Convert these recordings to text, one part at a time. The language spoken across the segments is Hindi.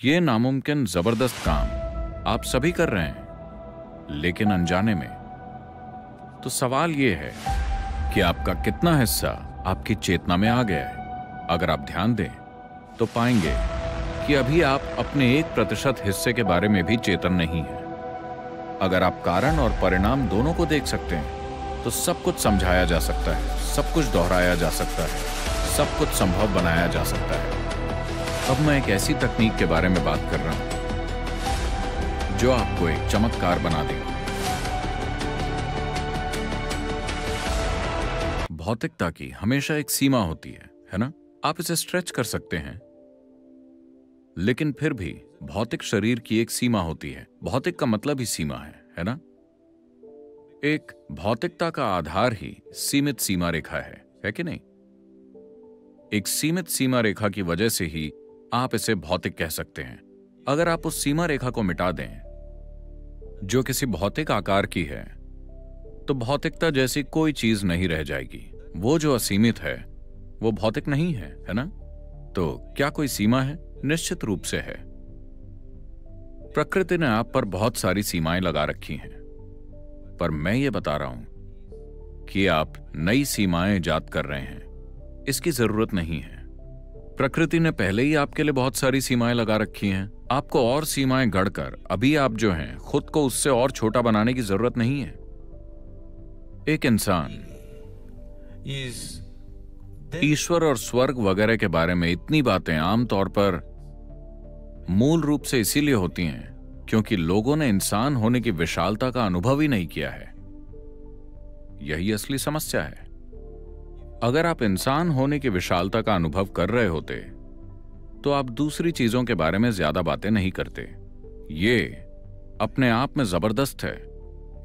ये नामुमकिन ज़बरदस्त काम आप सभी कर रहे हैं, लेकिन अनजाने में। तो सवाल यह है कि आपका कितना हिस्सा आपकी चेतना में आ गया है? अगर आप ध्यान दें तो पाएँगे कि अभी आप अपने एक प्रतिशत हिस्से के बारे में भी चेतन नहीं है। अगर आप कारण और परिणाम दोनों को देख सकते हैं तो सब कुछ समझाया जा सकता है, सब कुछ दोहराया जा सकता है, सब कुछ संभव बनाया जा सकता है। अब मैं एक ऐसी तकनीक के बारे में बात कर रहा हूँ, जो आपको एक चमत्कार बना देगा। भौतिकता की हमेशा एक सीमा होती है है ना? आप इसे स्ट्रेच कर सकते हैं। लेकिन फिर भी भौतिक शरीर की एक सीमा होती है। भौतिक का मतलब ही सीमा है है ना? एक भौतिकता का आधार ही सीमित सीमा रेखा है है कि नहीं? एक सीमित सीमा रेखा की वजह से ही आप इसे भौतिक कह सकते हैं। अगर आप उस सीमा रेखा को मिटा दें, जो किसी भौतिक आकार की है तो भौतिकता जैसी कोई चीज़ नहीं रह जाएगी। वो जो असीमित है, वो भौतिक नहीं है है ना? तो क्या कोई सीमा है? निश्चित रूप से है। प्रकृति ने आप पर बहुत सारी सीमाएँ लगा रखी हैं। पर मैं ये बता रहा हूँ कि आप नई सीमाएँ जात कर रहे हैं। इसकी ज़रूरत नहीं है। प्रकृति ने पहले ही आपके लिए बहुत सारी सीमाएँ लगा रखी हैं। आपको और सीमाएँ गढ़कर अभी आप जो हैं खुद को उससे और छोटा बनाने की ज़रूरत नहीं है। एक इंसान ईश्वर और स्वर्ग वगैरह के बारे में इतनी बातें आमतौर पर मूल रूप से इसीलिए होती हैं क्योंकि लोगों ने इंसान होने की विशालता का अनुभव ही नहीं किया है। यही असली समस्या है। अगर आप इंसान होने की विशालता का अनुभव कर रहे होते तो आप दूसरी चीज़ों के बारे में ज़्यादा बातें नहीं करते। ये अपने आप में ज़बरदस्त है।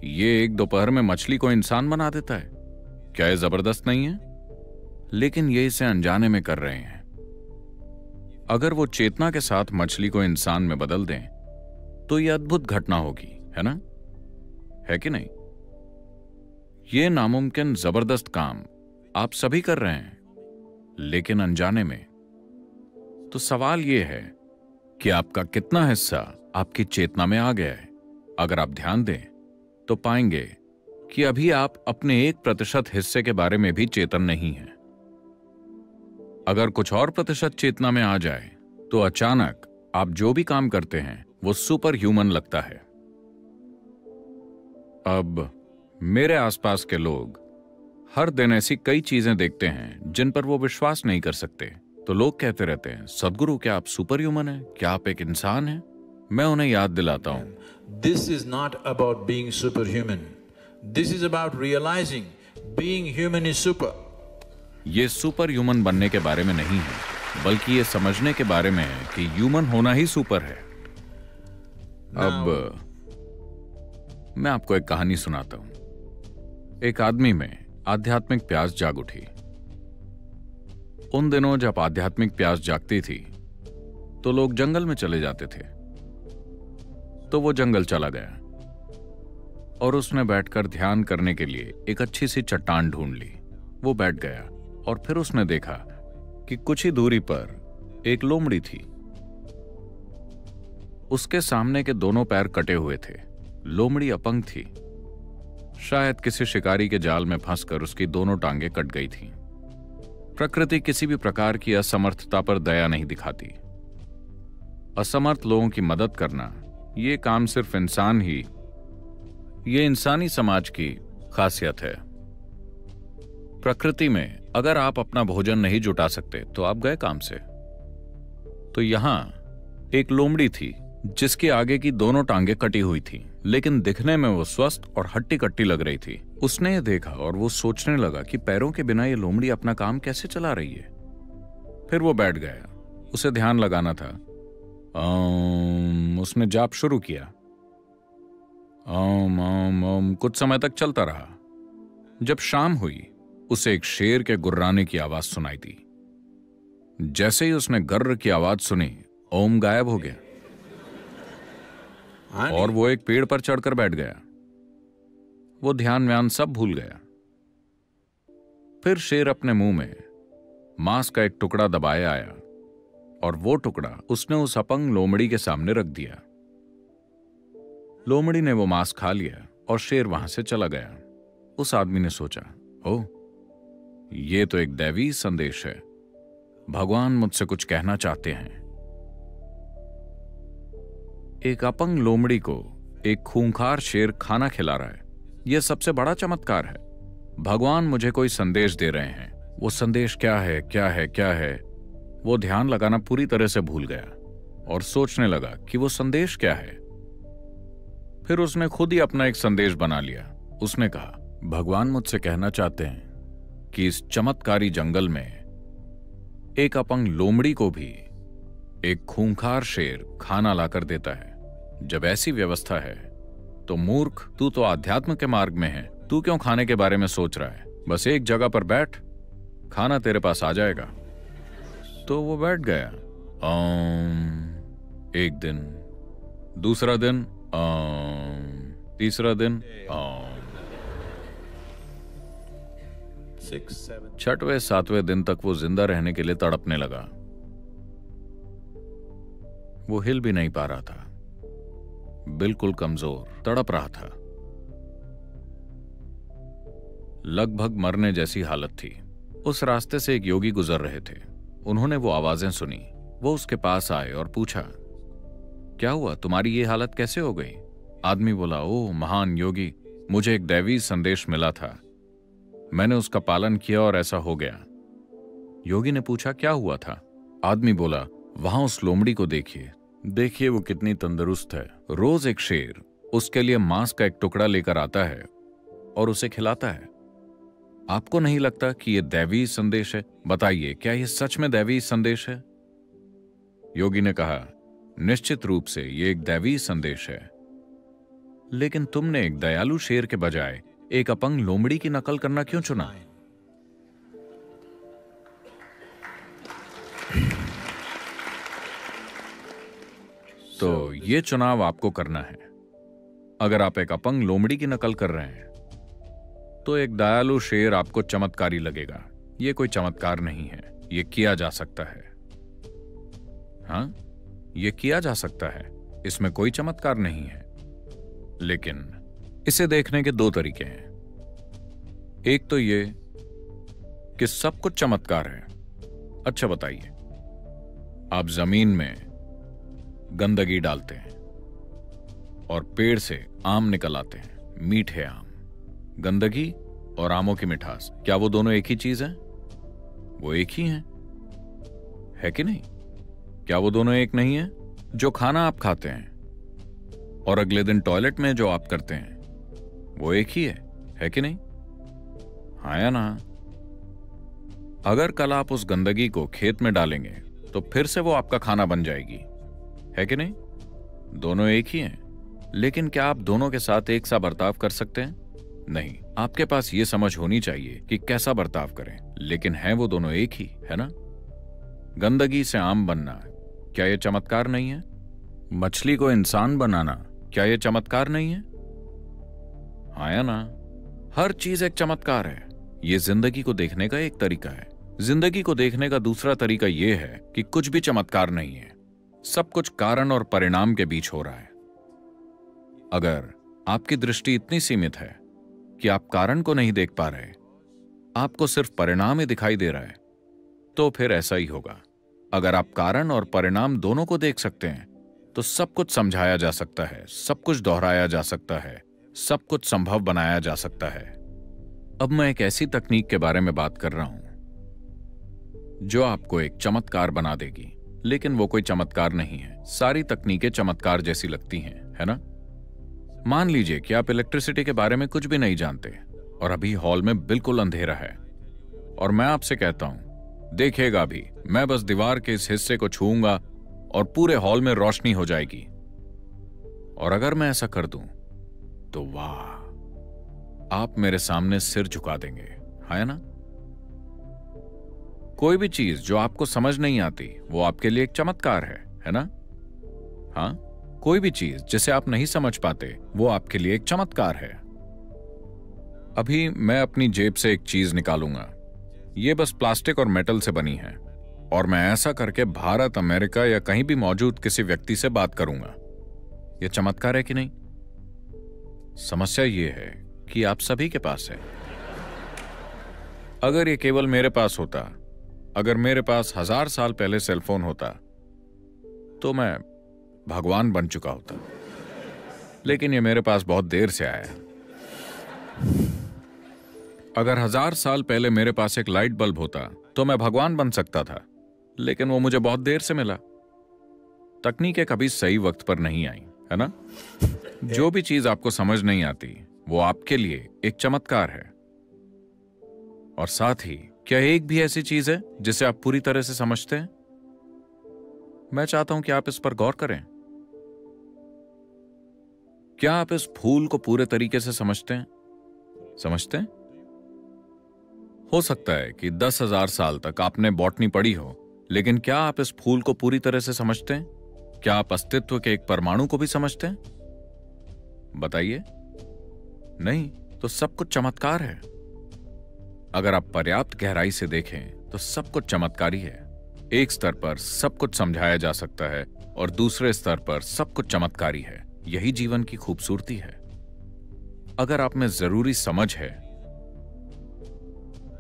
ये एक दोपहर में मछली को इंसान बना देता है। क्या ये ज़बरदस्त नहीं है? लेकिन ये इसे अनजाने में कर रहे हैं। अगर वो चेतना के साथ मछली को इंसान में बदल दें तो ये अद्भुत घटना होगी, है ना? है कि नहीं? ये नामुमकिन ज़बरदस्त काम आप सभी कर रहे हैं, लेकिन अनजाने में। तो सवाल यह है कि आपका कितना हिस्सा आपकी चेतना में आ गया है? अगर आप ध्यान दें तो पाएँगे कि अभी आप अपने एक प्रतिशत हिस्से के बारे में भी चेतन नहीं है। अगर कुछ और प्रतिशत चेतना में आ जाए तो अचानक आप जो भी काम करते हैं, वो सुपर ह्यूमन लगता है। अब, मेरे आसपास के लोग हर दिन ऐसी कई चीज़ें देखते हैं जिन पर वो विश्वास नहीं कर सकते। तो लोग कहते रहते हैं सदगुरु क्या आप सुपर ह्यूमन है? क्या आप एक इंसान हैं? मैं उन्हें याद दिलाता हूँ। This is not about being super human this is about realising being human is super ये सुपर ह्यूमन बनने के बारे में नहीं है बल्कि ये समझने के बारे में है कि ह्यूमन होना ही सुपर है। अब मैं आपको एक कहानी सुनाता हूँ। एक आदमी में आध्यात्मिक प्यास जाग उठी। उन दिनों जब आध्यात्मिक प्यास जागती थी तो लोग जंगल में चले जाते थे। तो वो जंगल चला गया और उसने बैठकर ध्यान करने के लिए एक अच्छी सी चट्टान ढूंढ ली। वो बैठ गया और फिर उसने देखा कि कुछ ही दूरी पर एक लोमड़ी थी। उसके सामने के दोनों पैर कटे हुए थे। लोमड़ी अपंग थी। शायद किसी शिकारी के जाल में फंसकर उसकी दोनों टांगे कट गई थीं। प्रकृति किसी भी प्रकार की असमर्थता पर दया नहीं दिखाती। असमर्थ लोगों की मदद करना यह काम सिर्फ़ इंसान ही, ये इंसानी समाज की खासियत है। प्रकृति में अगर आप अपना भोजन नहीं जुटा सकते तो आप गए काम से। तो यहाँ एक लोमड़ी थी, जिसके आगे की दोनों टांगे कटी हुई थी। लेकिन दिखने में वो स्वस्थ और हट्टी कट्टी लग रही थी। उसने ये देखा और वो सोचने लगा कि पैरों के बिना ये लोमड़ी अपना काम कैसे चला रही है। फिर वो बैठ गया। उसे ध्यान लगाना था। आम, उसने जाप शुरू किया। ओम ओम ओम कुछ समय तक चलता रहा। जब शाम हुई उसे एक शेर के गुर्राने की आवाज़ सुनाई दी। जैसे ही उसने गर्र की आवाज़ सुनी ओम गायब हो गया। और वो एक पेड़ पर चढ़कर बैठ गया। वो ध्यान व्यान सब भूल गया। फिर शेर अपने मुँह में मांस का एक टुकड़ा दबाए आया और वो टुकड़ा उसने उस अपंग लोमड़ी के सामने रख दिया। लोमड़ी ने वो मांस खा लिया और शेर वहाँ से चला गया। उस आदमी ने सोचा ओ ये तो एक दैवी संदेश है। भगवान मुझसे कुछ कहना चाहते हैं। एक अपंग लोमड़ी को एक खूंखार शेर खाना खिला रहा है। यह सबसे बड़ा चमत्कार है। भगवान मुझे कोई संदेश दे रहे हैं। वो संदेश क्या है क्या है क्या है? वो ध्यान लगाना पूरी तरह से भूल गया और सोचने लगा कि वो संदेश क्या है। फिर उसने खुद ही अपना एक संदेश बना लिया। उसने कहा, भगवान मुझसे कहना चाहते हैं कि इस चमत्कारी जंगल में एक अपंग लोमड़ी को भी एक खूंखार शेर खाना लाकर देता है। जब ऐसी व्यवस्था है तो मूर्ख, तू तो आध्यात्म के मार्ग में है। तू क्यों खाने के बारे में सोच रहा है? बस एक जगह पर बैठ। खाना तेरे पास आ जाएगा। तो वो बैठ गया। एक दिन। दूसरा दिन। तीसरा दिन। छठवें, सातवें दिन तक वो ज़िंदा रहने के लिए तड़पने लगा। वो हिल भी नहीं पा रहा था। बिल्कुल कमज़ोर, तड़प रहा था। लगभग मरने जैसी हालत थी। उस रास्ते से एक योगी गुजर रहे थे। उन्होंने वो आवाज़ें सुनी। वो उसके पास आए और पूछा, क्या हुआ? तुम्हारी ये हालत कैसे हो गई? आदमी बोला ओ महान योगी, मुझे एक दैवी संदेश मिला था। मैंने उसका पालन किया और ऐसा हो गया। योगी ने पूछा, क्या हुआ था? आदमी बोला, वहाँ उस लोमड़ी को देखिए देखिए वो कितनी तंदुरुस्त है। रोज एक शेर उसके लिए मांस का एक टुकड़ा लेकर आता है और उसे खिलाता है। आपको नहीं लगता कि यह दैवी संदेश है? बताइए, क्या यह सच में दैवी संदेश है? योगी ने कहा, निश्चित रूप से यह एक दैवी संदेश है। लेकिन तुमने एक दयालु शेर के बजाय एक अपंग लोमड़ी की नकल करना क्यों चुना? तो यह चुनाव आपको करना है। अगर आप एक अपंग लोमड़ी की नकल कर रहे हैं तो एक दयालु शेर आपको चमत्कारी लगेगा। यह कोई चमत्कार नहीं है। यह किया जा सकता है। हाँ? यह किया जा सकता है। इसमें कोई चमत्कार नहीं है। लेकिन इसे देखने के दो तरीके हैं। एक तो ये कि सब कुछ चमत्कार है। अच्छा बताइए, आप ज़मीन में गंदगी डालते हैं और पेड़ से आम निकल आते हैं, मीठे आम। गंदगी और आमों की मिठास, क्या वो दोनों एक ही चीज़ है? वो एक ही हैं। है कि नहीं? क्या वो दोनों एक नहीं है? जो खाना आप खाते हैं और अगले दिन टॉयलेट में जो आप करते हैं, वो एक ही है है कि नहीं? हाँ या ना? अगर कल आप उस गंदगी को खेत में डालेंगे तो फिर से वो आपका खाना बन जाएगी। है कि नहीं? दोनों एक ही हैं। लेकिन क्या आप दोनों के साथ एक सा बर्ताव कर सकते हैं? नहीं। आपके पास ये समझ होनी चाहिए कि कैसा बर्ताव करें। लेकिन हैं वो दोनों एक ही, है ना? गंदगी से आम बनना। क्या यह चमत्कार नहीं है? मछली को इंसान बनाना। क्या यह चमत्कार नहीं है? आया ना? हर चीज़ एक चमत्कार है। ये ज़िंदगी को देखने का एक तरीका है। ज़िंदगी को देखने का दूसरा तरीका यह है कि कुछ भी चमत्कार नहीं है। सब कुछ कारण और परिणाम के बीच हो रहा है। अगर आपकी दृष्टि इतनी सीमित है कि आप कारण को नहीं देख पा रहे, आपको सिर्फ़ परिणाम ही दिखाई दे रहा है तो फिर ऐसा ही होगा। अगर आप कारण और परिणाम दोनों को देख सकते हैं तो सब कुछ समझाया जा सकता है, सब कुछ दोहराया जा सकता है, सब कुछ संभव बनाया जा सकता है। अब मैं एक ऐसी तकनीक के बारे में बात कर रहा हूँ, जो आपको एक चमत्कार बना देगी। लेकिन वो कोई चमत्कार नहीं है। सारी तकनीकें चमत्कार जैसी लगती हैं, है ना? मान लीजिए कि आप इलेक्ट्रिसिटी के बारे में कुछ भी नहीं जानते और अभी हॉल में बिल्कुल अंधेरा है। और मैं आपसे कहता हूँ देखेगा भी, मैं बस दीवार के इस हिस्से को छूँगा और पूरे हॉल में रोशनी हो जाएगी। और अगर मैं ऐसा कर दूँ तो वाह, आप मेरे सामने सिर झुका देंगे, है ना? कोई भी चीज़ जो आपको समझ नहीं आती, वो आपके लिए एक चमत्कार है है ना? हाँ? कोई भी चीज़ जिसे आप नहीं समझ पाते, वो आपके लिए एक चमत्कार है। अभी मैं अपनी जेब से एक चीज़ निकालूँगा। ये बस प्लास्टिक और मेटल से बनी है, और मैं ऐसा करके भारत, अमेरिका या कहीं भी मौजूद किसी व्यक्ति से बात करूँगा। यह चमत्कार है कि नहीं? समस्या यह है कि आप सभी के पास है। अगर यह केवल मेरे पास होता अगर मेरे पास हज़ार साल पहले सेलफोन होता तो मैं भगवान बन चुका होता। लेकिन यह मेरे पास बहुत देर से आया अगर हज़ार साल पहले मेरे पास एक लाइट बल्ब होता तो मैं भगवान बन सकता था। लेकिन वो मुझे बहुत देर से मिला। तकनीकें कभी सही वक्त पर नहीं आई, है ना? जो भी चीज़ आपको समझ नहीं आती, वो आपके लिए एक चमत्कार है। और साथ ही क्या एक भी ऐसी चीज़ है जिसे आप पूरी तरह से समझते हैं? मैं चाहता हूँ कि आप इस पर गौर करें। क्या आप इस फूल को पूरे तरीके से समझते हैं? समझते हैं? हो सकता है कि दस हज़ार साल तक आपने बॉटनी पढ़ी हो, लेकिन क्या आप इस फूल को पूरी तरह से समझते हैं? क्या आप अस्तित्व के एक परमाणु को भी समझते हैं? बताइए। नहीं तो सब कुछ चमत्कार है। अगर आप पर्याप्त गहराई से देखें तो सब कुछ चमत्कारी है। एक स्तर पर सब कुछ समझाया जा सकता है और दूसरे स्तर पर सब कुछ चमत्कारी है। यही जीवन की खूबसूरती है। अगर आप में ज़रूरी समझ है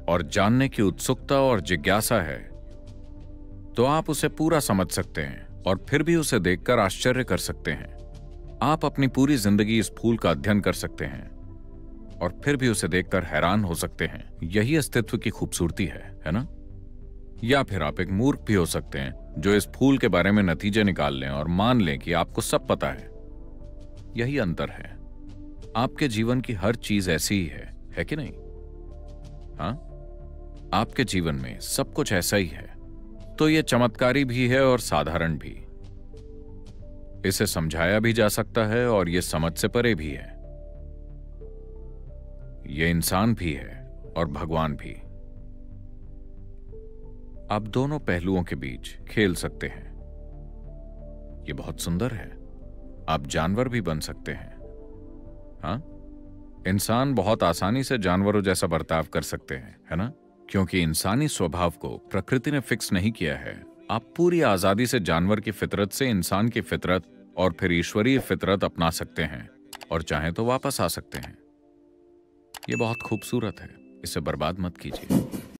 और जानने की उत्सुकता और जिज्ञासा है तो आप उसे पूरा समझ सकते हैं और फिर भी उसे देखकर आश्चर्य कर सकते हैं। आप अपनी पूरी ज़िंदगी इस फूल का अध्ययन कर सकते हैं। और फिर भी उसे देखकर हैरान हो सकते हैं। यही अस्तित्व की खूबसूरती है है ना? या फिर आप एक मूर्ख भी हो सकते हैं, जो इस फूल के बारे में नतीजे निकाल लें और मान लें कि आपको सब पता है। यही अंतर है। आपके जीवन की हर चीज़ ऐसी ही है है कि नहीं? हाँ? आपके जीवन में सब कुछ ऐसा ही है। तो यह चमत्कारी भी है और साधारण भी। इसे समझाया भी जा सकता है और यह समझ से परे भी है। ये इंसान भी है और भगवान भी। आप दोनों पहलुओं के बीच खेल सकते हैं। ये बहुत सुंदर है। आप जानवर भी बन सकते हैं। हाँ? इंसान बहुत आसानी से जानवरों जैसा बर्ताव कर सकते हैं, है ना? क्योंकि इंसानी स्वभाव को प्रकृति ने फिक्स नहीं किया है। आप पूरी आज़ादी से जानवर की फितरत से इंसान की फितरत और फिर ईश्वरीय फितरत अपना सकते हैं और चाहे तो वापस आ सकते हैं। ये बहुत खूबसूरत है। इसे बर्बाद मत कीजिए।